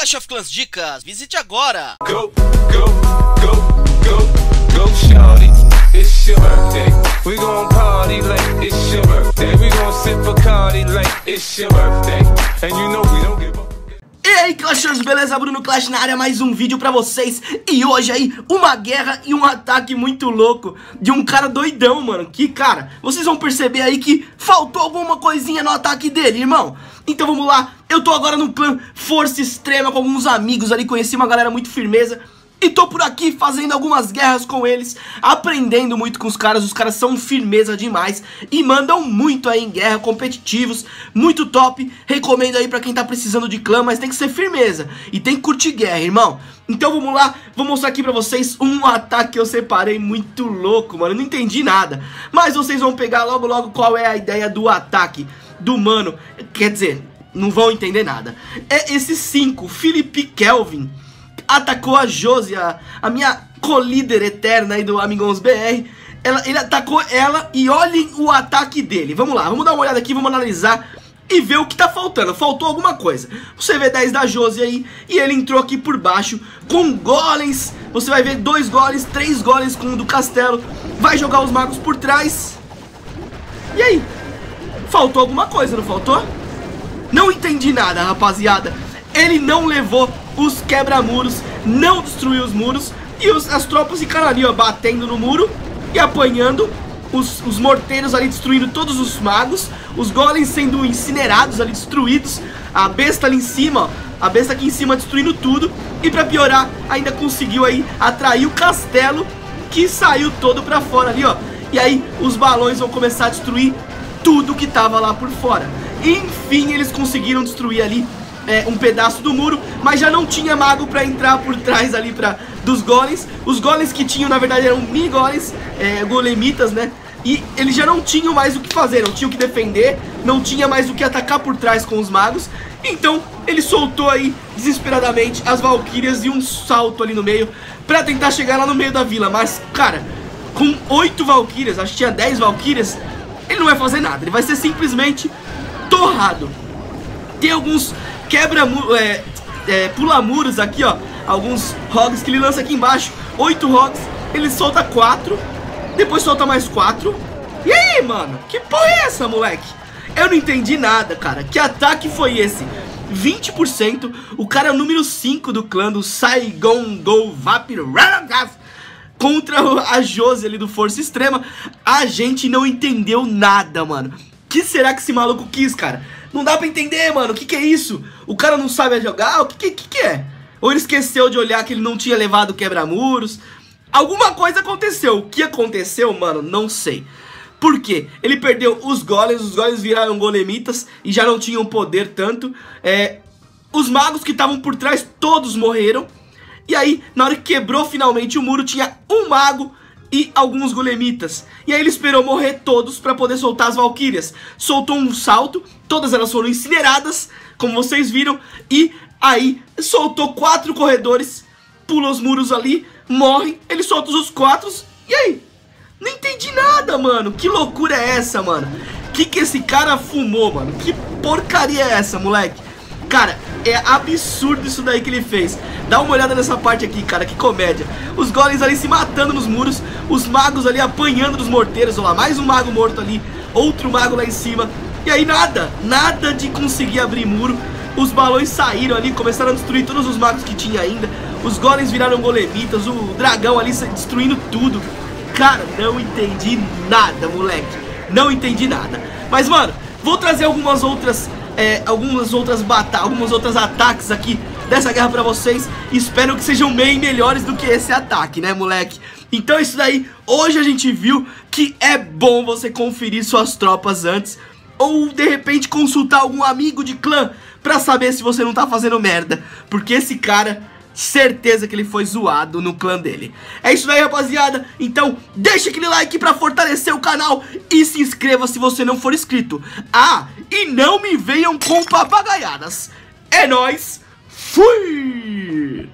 Clash of Clans Dicas, visite agora! Go, go, go, go, go, shawty. It's your birthday. We gon' party like it's your birthday. We gon' sip Bacardi like it's your birthday. And you know we don't give a E aí Clashers, beleza? Bruno Clash na área, mais um vídeo pra vocês E hoje aí, uma guerra e um ataque muito louco De um cara doidão, mano Que cara, vocês vão perceber aí que faltou alguma coisinha no ataque dele, irmão Então vamos lá, eu tô agora no clã Força Extrema com alguns amigos ali Conheci uma galera muito firmeza e tô por aqui fazendo algumas guerras com eles, aprendendo muito com os caras, os caras são firmeza demais e mandam muito aí em guerra, competitivos, muito top. Recomendo aí pra quem tá precisando de clã, mas tem que ser firmeza e tem que curtir guerra, irmão. Então vamos lá, vou mostrar aqui pra vocês um ataque que eu separei muito louco, mano, não entendi nada. Mas vocês vão pegar logo logo qual é a ideia do ataque do mano, quer dizer, não vão entender nada. É esse 5, Felipe Kelvin atacou a Josi, a, a minha co-líder eterna aí do Amigons BR. Ela, ele atacou ela e olhem o ataque dele. Vamos lá, vamos dar uma olhada aqui, vamos analisar e ver o que tá faltando. Faltou alguma coisa. O CV10 da Josi aí e ele entrou aqui por baixo com golems. Você vai ver dois golems, três golems com o do castelo. Vai jogar os magos por trás. E aí? Faltou alguma coisa, não faltou? Não entendi nada, rapaziada. Ele não levou os quebra-muros, não destruiu os muros e os, as tropas ficaram ali, ó, batendo no muro e apanhando os, os morteiros ali destruindo todos os magos, os golems sendo incinerados ali, destruídos, a besta ali em cima, ó, a besta aqui em cima destruindo tudo e pra piorar, ainda conseguiu aí atrair o castelo que saiu todo pra fora ali, ó. E aí os balões vão começar a destruir tudo que tava lá por fora. Enfim, eles conseguiram destruir ali é, um pedaço do muro, mas já não tinha mago pra entrar por trás ali pra, dos golems. Os golems que tinham, na verdade, eram mini golems, é, golemitas, né? E eles já não tinham mais o que fazer, não tinham o que defender, não tinha mais o que atacar por trás com os magos. Então ele soltou aí desesperadamente as valquírias e um salto ali no meio pra tentar chegar lá no meio da vila. Mas, cara, com oito valquírias, acho que tinha dez valquírias, ele não vai fazer nada, ele vai ser simplesmente torrado. Tem alguns quebra é, é, pula muros aqui, ó. Alguns hogs que ele lança aqui embaixo. Oito hogs, ele solta quatro. Depois solta mais quatro. E aí, mano? Que porra é essa, moleque? Eu não entendi nada, cara. Que ataque foi esse? 20%. O cara é o número 5 do clã do Saigon Go Vapir contra a Josi ali do Força Extrema. A gente não entendeu nada, mano. Que será que esse maluco quis, cara? Não dá pra entender, mano. O que, que é isso? O cara não sabe jogar? O que, que, que, que é? Ou ele esqueceu de olhar que ele não tinha levado quebra-muros? Alguma coisa aconteceu. O que aconteceu, mano? Não sei. Por quê? Ele perdeu os golems, os golems viraram golemitas e já não tinham poder tanto. É, os magos que estavam por trás todos morreram. E aí, na hora que quebrou finalmente o muro, tinha um mago e alguns golemitas. E aí ele esperou morrer todos para poder soltar as valquírias. Soltou um salto, todas elas foram incineradas, como vocês viram, e aí soltou quatro corredores, pula os muros ali, morre, ele solta os quatro, e aí? Não entendi nada, mano. Que loucura é essa, mano? Que que esse cara fumou, mano? Que porcaria é essa, moleque? Cara, é absurdo isso daí que ele fez. Dá uma olhada nessa parte aqui, cara, que comédia. Os golems ali se matando nos muros Os magos ali apanhando dos morteiros. Olha lá, mais um mago morto ali Outro mago lá em cima. E aí nada, nada de conseguir abrir muro. Os balões saíram ali, começaram a destruir todos os magos que tinha ainda. Os golems viraram golemitas O dragão ali destruindo tudo. Cara, não entendi nada, moleque. Não entendi nada. Mas, mano, vou trazer algumas outras é, algumas outras batalhas, algumas outras ataques aqui dessa guerra pra vocês. Espero que sejam bem melhores do que esse ataque, né, moleque? Então é isso daí, hoje a gente viu que é bom você conferir suas tropas antes ou de repente consultar algum amigo de clã pra saber se você não tá fazendo merda, porque esse cara certeza que ele foi zoado no clã dele. É isso aí, rapaziada. Então, deixa aquele like pra fortalecer o canal e se inscreva se você não for inscrito. Ah, e não me venham com papagaiadas. É nóis, fui!